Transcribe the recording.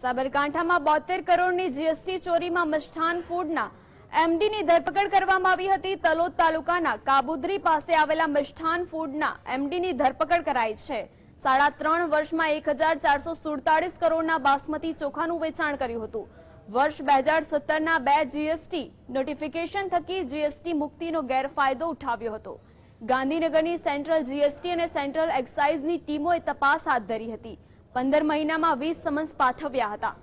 સાબરકાંઠામાં બોતેર કરોડની જીએસટી ચોરીમાં મિષ્ઠાન ફૂડના એમડીની ધરપકડ કરવામાં આવી હતી. તલોદ તાલુકાના કાબુદ્રી પાસે આવેલા મિષ્ઠાન ફૂડના એમડીની ધરપકડ કરાઈ છે. સાડા ત્રણ વર્ષમાં એક હજાર ચારસો સુડતાલીસ કરોડના બાસમતી ચોખાનું વેચાણ કર્યું હતું. વર્ષ બે હજાર સત્તરના બે જીએસટી નોટિફિકેશન થકી જીએસટી મુક્તિનો ગેરફાયદો ઉઠાવ્યો હતો. ગાંધીનગરની સેન્ટ્રલ જીએસટી અને સેન્ટ્રલ એક્સાઇઝની ટીમોએ તપાસ હાથ ધરી હતી. પંદર મહિનામાં વીસ સમન્સ પાઠવ્યા હતા.